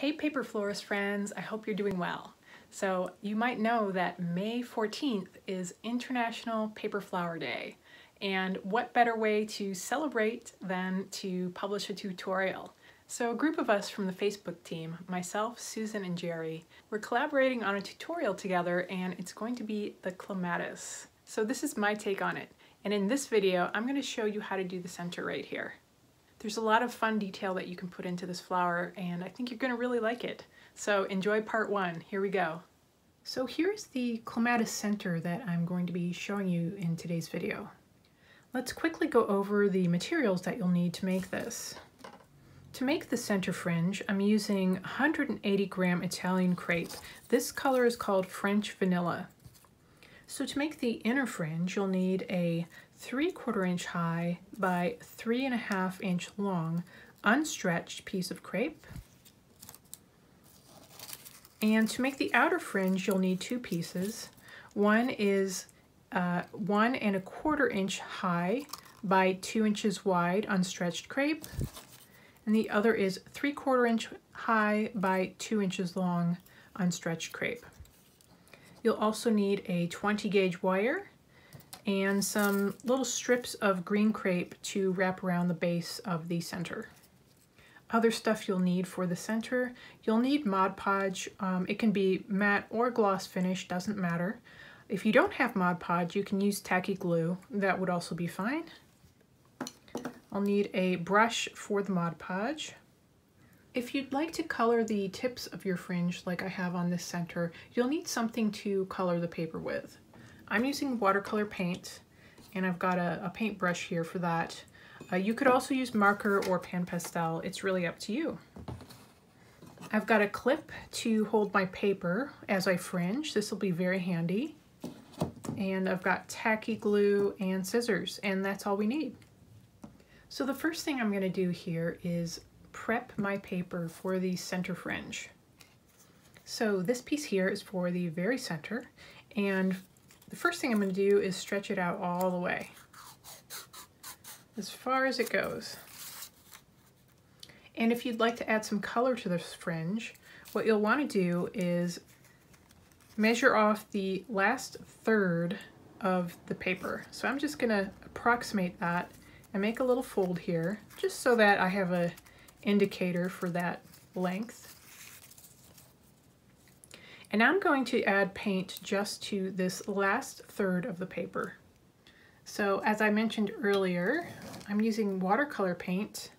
Hey Paper Florist friends, I hope you're doing well. So you might know that May 14th is International Paper Flower Day. And what better way to celebrate than to publish a tutorial? So a group of us from the Facebook team, myself, Susan, and Gerry, we're collaborating on a tutorial together and it's going to be the clematis. So this is my take on it. And in this video, I'm going to show you how to do the center right here. There's a lot of fun detail that you can put into this flower and I think you're going to really like it. So enjoy part one. Here we go. So here's the clematis center that I'm going to be showing you in today's video. Let's quickly go over the materials that you'll need to make this. To make the center fringe, I'm using 180 gram Italian crepe. This color is called French Vanilla. So to make the inner fringe, you'll need a 3 quarter inch high by 3 and a half inch long unstretched piece of crepe. And to make the outer fringe, you'll need two pieces. One is uh, one and a quarter inch high by two inches wide unstretched crepe. And the other is three quarter inch high by two inches long unstretched crepe. You'll also need a 20 gauge wire and some little strips of green crepe to wrap around the base of the center. Other stuff you'll need for the center, you'll need Mod Podge. Um, it can be matte or gloss finish, doesn't matter. If you don't have Mod Podge, you can use tacky glue. That would also be fine. I'll need a brush for the Mod Podge. If you'd like to color the tips of your fringe like I have on this center, you'll need something to color the paper with. I'm using watercolor paint and I've got a, a paintbrush here for that. Uh, you could also use marker or pan pastel, it's really up to you. I've got a clip to hold my paper as I fringe. This will be very handy. And I've got tacky glue and scissors and that's all we need. So the first thing I'm going to do here is prep my paper for the center fringe. So this piece here is for the very center and the first thing I'm going to do is stretch it out all the way as far as it goes. And if you'd like to add some color to this fringe, what you'll want to do is measure off the last third of the paper. So I'm just going to approximate that and make a little fold here just so that I have a indicator for that length. And I'm going to add paint just to this last third of the paper. So as I mentioned earlier, I'm using watercolor paint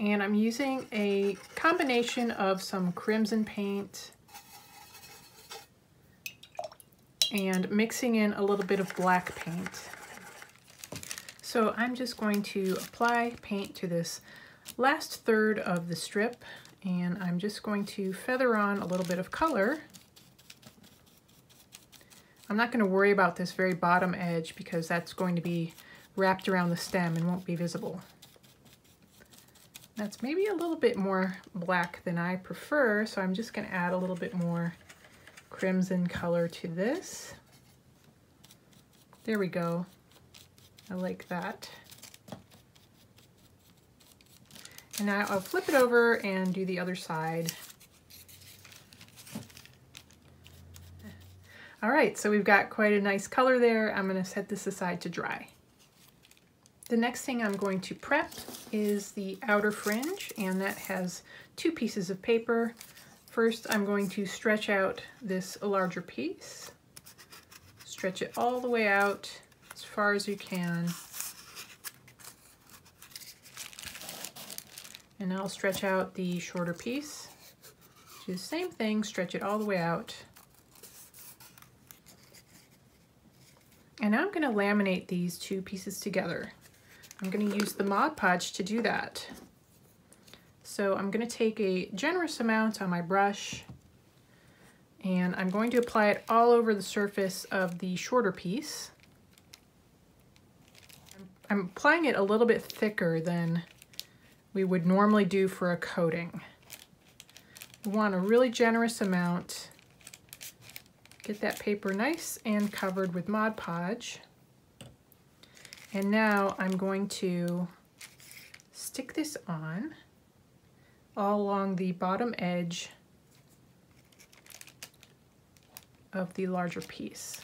and I'm using a combination of some crimson paint and mixing in a little bit of black paint. So I'm just going to apply paint to this last third of the strip and I'm just going to feather on a little bit of color. I'm not going to worry about this very bottom edge because that's going to be wrapped around the stem and won't be visible. That's maybe a little bit more black than I prefer, so I'm just going to add a little bit more crimson color to this. There we go. I like that. And now I'll flip it over and do the other side. All right, so we've got quite a nice color there. I'm gonna set this aside to dry. The next thing I'm going to prep is the outer fringe, and that has two pieces of paper. First, I'm going to stretch out this larger piece. Stretch it all the way out as far as you can. And I'll stretch out the shorter piece. Do the same thing, stretch it all the way out. And now I'm going to laminate these two pieces together. I'm going to use the Mod Podge to do that. So I'm going to take a generous amount on my brush and I'm going to apply it all over the surface of the shorter piece. I'm applying it a little bit thicker than we would normally do for a coating. We want a really generous amount. Get that paper nice and covered with Mod Podge. And now I'm going to stick this on all along the bottom edge of the larger piece.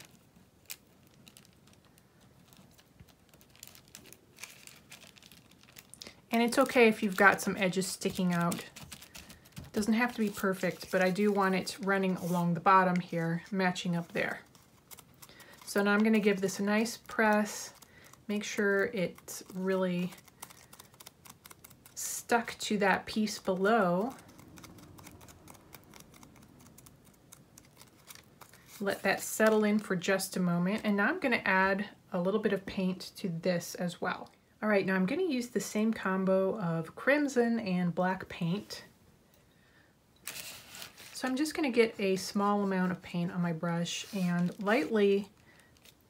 And it's okay if you've got some edges sticking out. Doesn't have to be perfect, but I do want it running along the bottom here, matching up there. So now I'm gonna give this a nice press, make sure it's really stuck to that piece below. Let that settle in for just a moment. And now I'm gonna add a little bit of paint to this as well. All right, now I'm gonna use the same combo of crimson and black paint. So I'm just gonna get a small amount of paint on my brush and lightly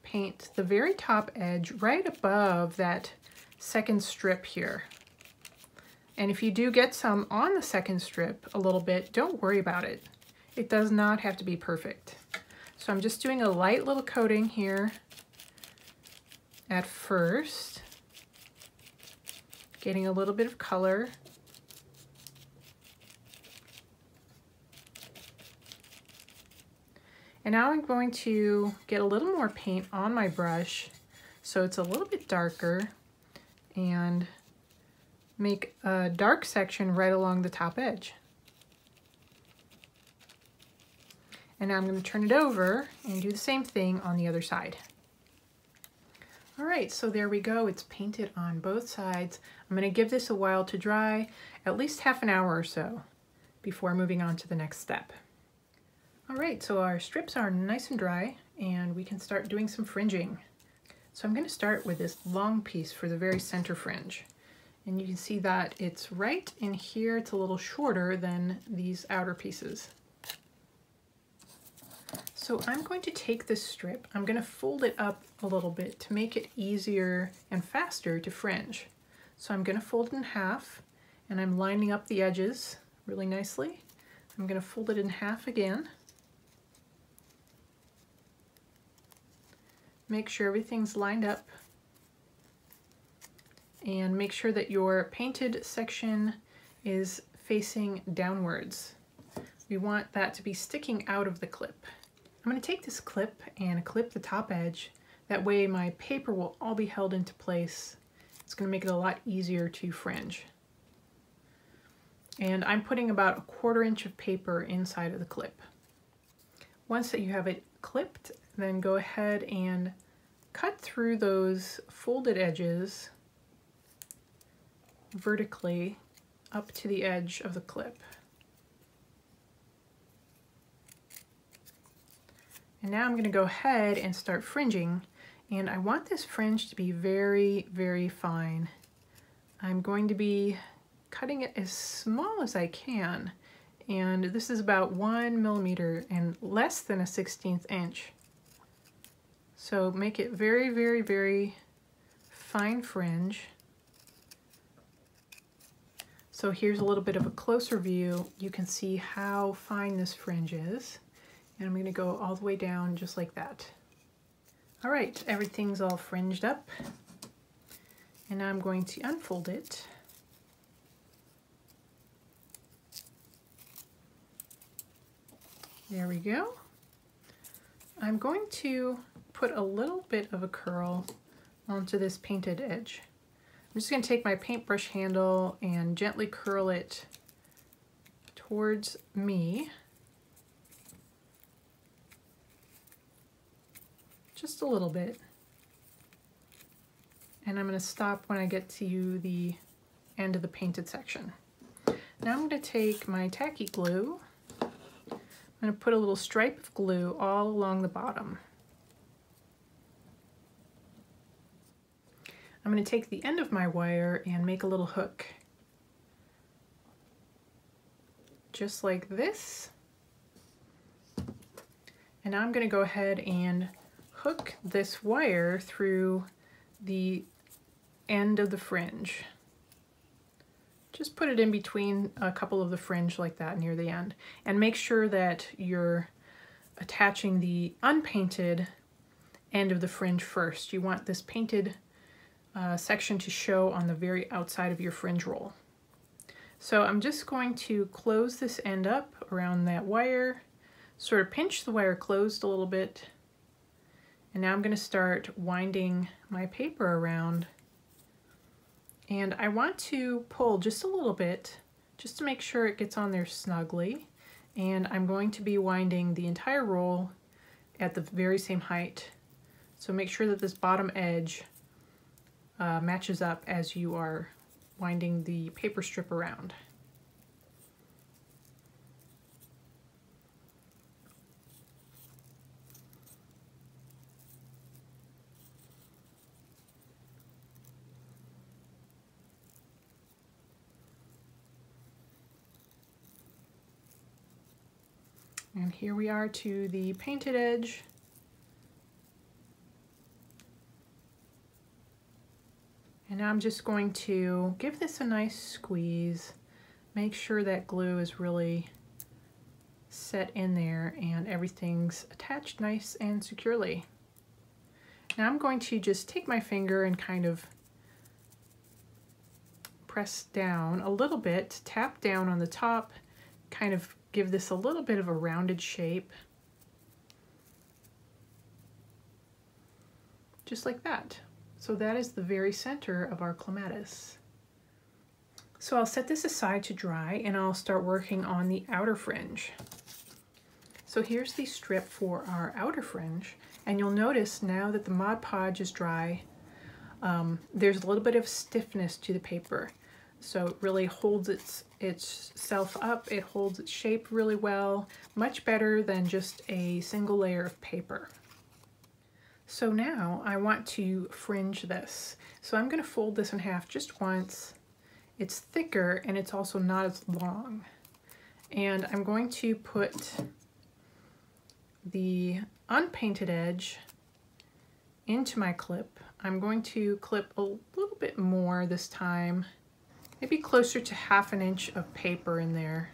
paint the very top edge right above that second strip here. And if you do get some on the second strip a little bit, don't worry about it. It does not have to be perfect. So I'm just doing a light little coating here at first getting a little bit of color. And now I'm going to get a little more paint on my brush so it's a little bit darker and make a dark section right along the top edge. And now I'm going to turn it over and do the same thing on the other side. All right, so there we go. It's painted on both sides. I'm gonna give this a while to dry, at least half an hour or so, before moving on to the next step. All right, so our strips are nice and dry, and we can start doing some fringing. So I'm gonna start with this long piece for the very center fringe. And you can see that it's right in here. It's a little shorter than these outer pieces. So I'm going to take this strip, I'm going to fold it up a little bit to make it easier and faster to fringe. So I'm going to fold it in half and I'm lining up the edges really nicely. I'm going to fold it in half again. Make sure everything's lined up and make sure that your painted section is facing downwards. We want that to be sticking out of the clip. I'm going to take this clip and clip the top edge. That way my paper will all be held into place. It's going to make it a lot easier to fringe. And I'm putting about a quarter inch of paper inside of the clip. Once that you have it clipped, then go ahead and cut through those folded edges vertically up to the edge of the clip. And now I'm going to go ahead and start fringing. And I want this fringe to be very, very fine. I'm going to be cutting it as small as I can. And this is about one millimeter and less than a 16th inch. So make it very, very, very fine fringe. So here's a little bit of a closer view. You can see how fine this fringe is. And I'm going to go all the way down just like that. All right, everything's all fringed up. And now I'm going to unfold it. There we go. I'm going to put a little bit of a curl onto this painted edge. I'm just going to take my paintbrush handle and gently curl it towards me. just a little bit. And I'm going to stop when I get to the end of the painted section. Now I'm going to take my tacky glue. I'm going to put a little stripe of glue all along the bottom. I'm going to take the end of my wire and make a little hook. Just like this. And now I'm going to go ahead and hook this wire through the end of the fringe. Just put it in between a couple of the fringe like that near the end and make sure that you're attaching the unpainted end of the fringe first. You want this painted uh, section to show on the very outside of your fringe roll. So I'm just going to close this end up around that wire, sort of pinch the wire closed a little bit, and now I'm going to start winding my paper around. And I want to pull just a little bit, just to make sure it gets on there snugly. And I'm going to be winding the entire roll at the very same height. So make sure that this bottom edge uh, matches up as you are winding the paper strip around. And here we are to the painted edge. Now I'm just going to give this a nice squeeze. Make sure that glue is really set in there and everything's attached nice and securely. Now I'm going to just take my finger and kind of press down a little bit, tap down on the top, kind of give this a little bit of a rounded shape. Just like that. So that is the very center of our clematis. So I'll set this aside to dry and I'll start working on the outer fringe. So here's the strip for our outer fringe and you'll notice now that the Mod Podge is dry, um, there's a little bit of stiffness to the paper. So it really holds its itself up, it holds its shape really well, much better than just a single layer of paper. So now I want to fringe this. So I'm going to fold this in half just once. It's thicker and it's also not as long. And I'm going to put the unpainted edge into my clip. I'm going to clip a little bit more this time, maybe closer to half an inch of paper in there.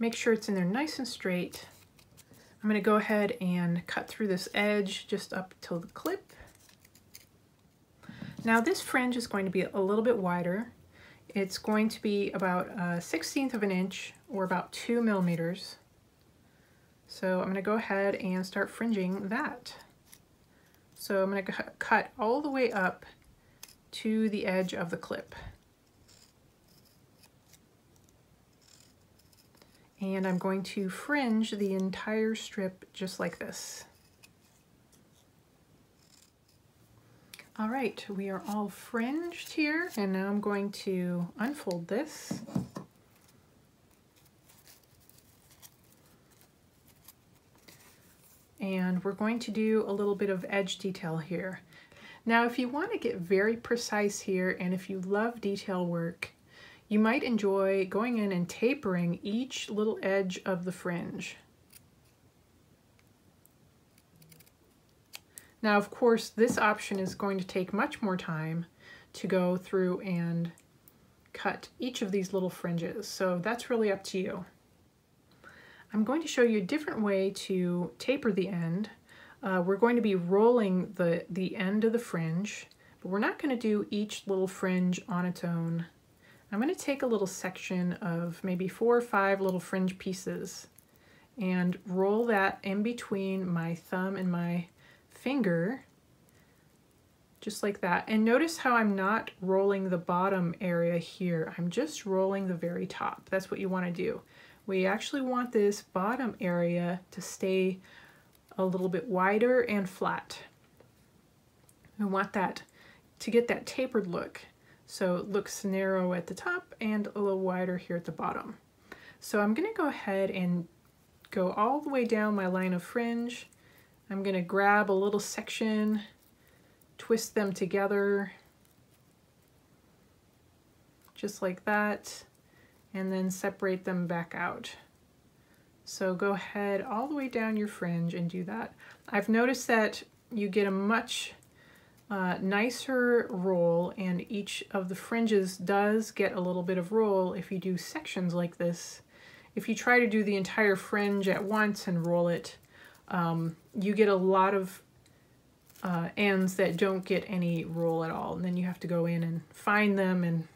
Make sure it's in there nice and straight. I'm going to go ahead and cut through this edge just up till the clip. Now this fringe is going to be a little bit wider. It's going to be about uh, a 16th of an inch or about two millimeters. So I'm going to go ahead and start fringing that. So I'm going to cut all the way up to the edge of the clip. And I'm going to fringe the entire strip just like this. All right, we are all fringed here, and now I'm going to unfold this. And we're going to do a little bit of edge detail here. Now, if you want to get very precise here, and if you love detail work, you might enjoy going in and tapering each little edge of the fringe. Now, of course, this option is going to take much more time to go through and cut each of these little fringes, so that's really up to you. I'm going to show you a different way to taper the end. Uh, we're going to be rolling the, the end of the fringe, but we're not going to do each little fringe on its own. I'm going to take a little section of maybe four or five little fringe pieces and roll that in between my thumb and my finger just like that. And notice how I'm not rolling the bottom area here. I'm just rolling the very top. That's what you want to do. We actually want this bottom area to stay a little bit wider and flat. We want that to get that tapered look. So it looks narrow at the top and a little wider here at the bottom. So I'm gonna go ahead and go all the way down my line of fringe. I'm gonna grab a little section, twist them together, just like that, and then separate them back out. So go ahead all the way down your fringe and do that. I've noticed that you get a much uh, nicer roll and each of the fringes does get a little bit of roll if you do sections like this. If you try to do the entire fringe at once and roll it, um, you get a lot of uh, ends that don't get any roll at all. And then you have to go in and find them and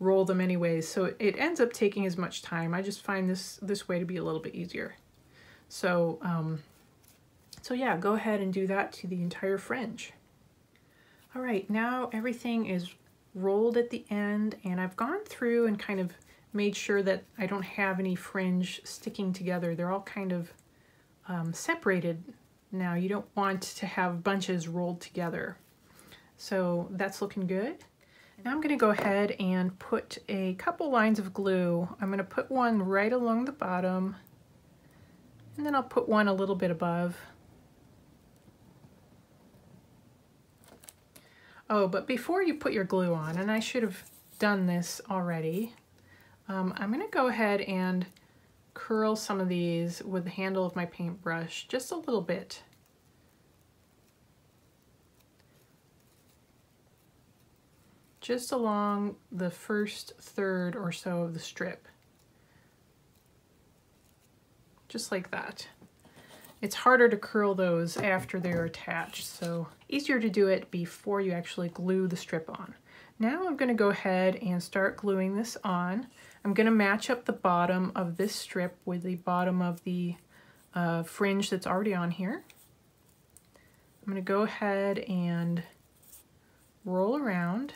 roll them anyways. So it ends up taking as much time. I just find this, this way to be a little bit easier. So, um, so yeah, go ahead and do that to the entire fringe. All right, now everything is rolled at the end and I've gone through and kind of made sure that I don't have any fringe sticking together. They're all kind of um, separated now. You don't want to have bunches rolled together. So that's looking good. Now I'm going to go ahead and put a couple lines of glue. I'm going to put one right along the bottom and then I'll put one a little bit above. Oh, but before you put your glue on, and I should have done this already, um, I'm going to go ahead and curl some of these with the handle of my paintbrush just a little bit. Just along the first third or so of the strip. Just like that. It's harder to curl those after they're attached, so easier to do it before you actually glue the strip on. Now I'm going to go ahead and start gluing this on. I'm going to match up the bottom of this strip with the bottom of the uh, fringe that's already on here. I'm going to go ahead and roll around.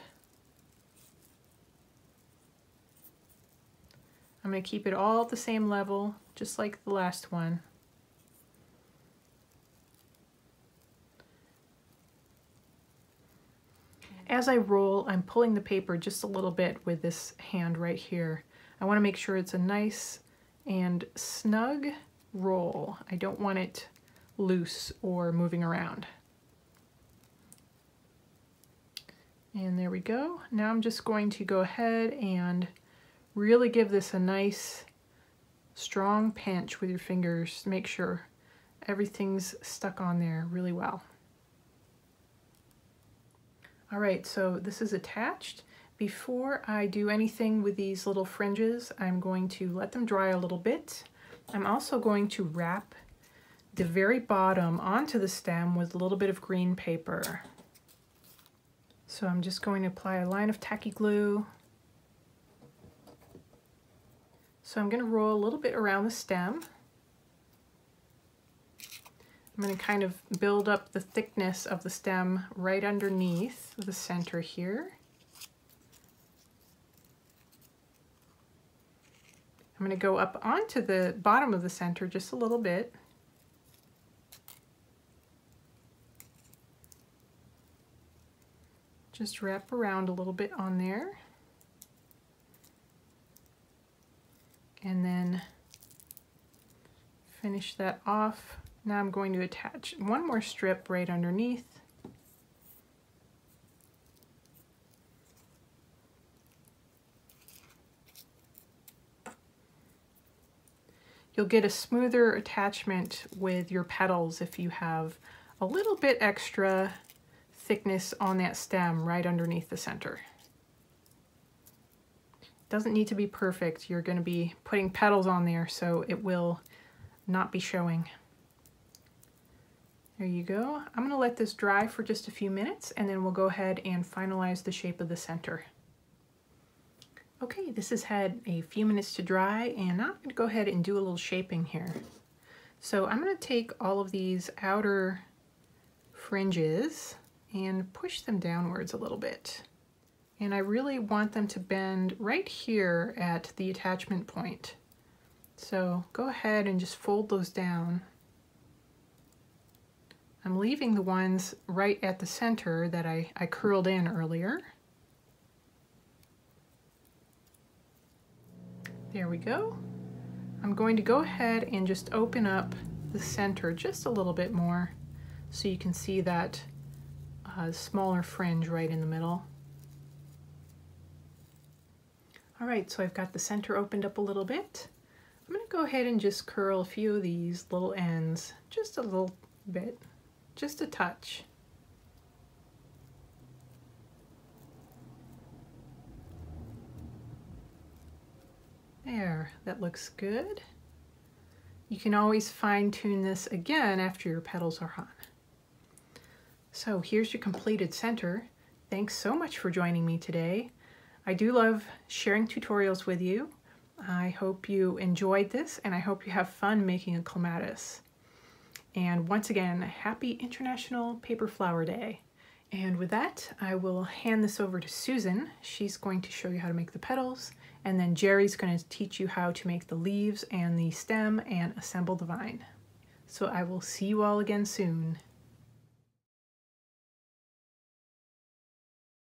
I'm going to keep it all at the same level, just like the last one. As I roll, I'm pulling the paper just a little bit with this hand right here. I want to make sure it's a nice and snug roll. I don't want it loose or moving around. And there we go. Now I'm just going to go ahead and really give this a nice strong pinch with your fingers to make sure everything's stuck on there really well. All right, so this is attached. Before I do anything with these little fringes, I'm going to let them dry a little bit. I'm also going to wrap the very bottom onto the stem with a little bit of green paper. So I'm just going to apply a line of tacky glue. So I'm going to roll a little bit around the stem. I'm going to kind of build up the thickness of the stem right underneath the center here. I'm going to go up onto the bottom of the center just a little bit. Just wrap around a little bit on there. And then finish that off now I'm going to attach one more strip right underneath. You'll get a smoother attachment with your petals if you have a little bit extra thickness on that stem right underneath the center. Doesn't need to be perfect. You're going to be putting petals on there so it will not be showing. There you go. I'm going to let this dry for just a few minutes and then we'll go ahead and finalize the shape of the center. Okay, this has had a few minutes to dry and now I'm going to go ahead and do a little shaping here. So I'm going to take all of these outer fringes and push them downwards a little bit. And I really want them to bend right here at the attachment point. So go ahead and just fold those down. I'm leaving the ones right at the center that I, I curled in earlier. There we go. I'm going to go ahead and just open up the center just a little bit more so you can see that uh, smaller fringe right in the middle. All right, so I've got the center opened up a little bit. I'm gonna go ahead and just curl a few of these little ends, just a little bit just a touch. There, that looks good. You can always fine tune this again after your petals are on. So here's your completed center. Thanks so much for joining me today. I do love sharing tutorials with you. I hope you enjoyed this and I hope you have fun making a clematis. And once again, happy International Paper Flower Day. And with that, I will hand this over to Susan. She's going to show you how to make the petals, and then Gerry's going to teach you how to make the leaves and the stem and assemble the vine. So I will see you all again soon.